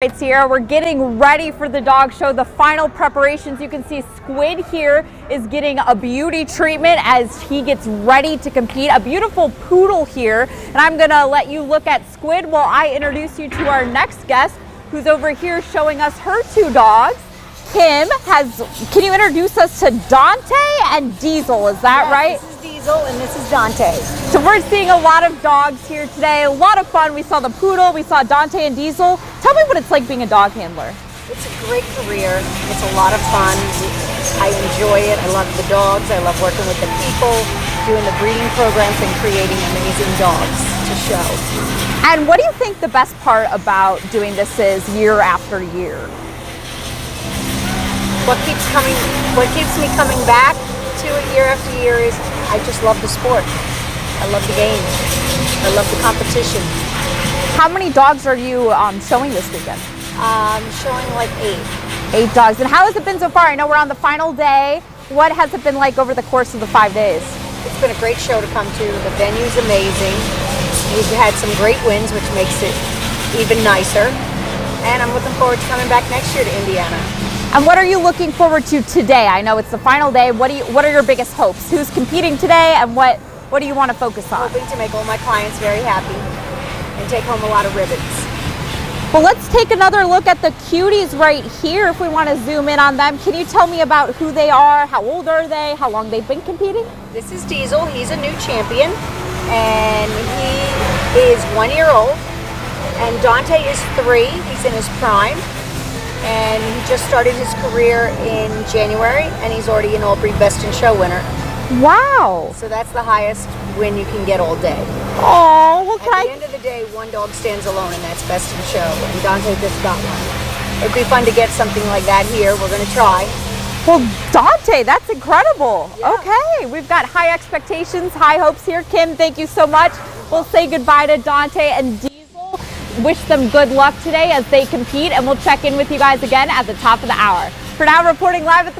It's here. We're getting ready for the dog show. The final preparations. You can see Squid here is getting a beauty treatment as he gets ready to compete. A beautiful poodle here. And I'm going to let you look at Squid while I introduce you to our next guest who's over here showing us her two dogs. Kim has, can you introduce us to Dante and Diesel? Is that yes, right? Diesel and this is Dante. So we're seeing a lot of dogs here today. A lot of fun. We saw the poodle, we saw Dante and Diesel. Tell me what it's like being a dog handler. It's a great career. It's a lot of fun. I enjoy it. I love the dogs. I love working with the people, doing the breeding programs and creating amazing dogs to show. And what do you think the best part about doing this is year after year? What keeps coming what keeps me coming back to it year after year is I just love the sport. I love the game. I love the competition. How many dogs are you um, showing this weekend? I'm showing like eight. Eight dogs. And how has it been so far? I know we're on the final day. What has it been like over the course of the five days? It's been a great show to come to. The venue's amazing. We've had some great wins, which makes it even nicer. And I'm looking forward to coming back next year to Indiana. And what are you looking forward to today? I know it's the final day. What do you, what are your biggest hopes? Who's competing today and what, what do you want to focus on? Hoping to make all my clients very happy and take home a lot of ribbons. Well, let's take another look at the cuties right here if we want to zoom in on them. Can you tell me about who they are? How old are they? How long they've been competing? This is Diesel. He's a new champion and he is one year old. And Dante is three. He's in his prime and he just started his career in January and he's already an All-Breed Best in Show winner. Wow. So that's the highest win you can get all day. Oh, well, At the end of the day, one dog stands alone and that's Best in Show and Dante just got one. It'd be fun to get something like that here. We're going to try. Well, Dante, that's incredible. Yeah. Okay, we've got high expectations, high hopes here. Kim, thank you so much. We'll say goodbye to Dante and wish them good luck today as they compete, and we'll check in with you guys again at the top of the hour. For now, reporting live at the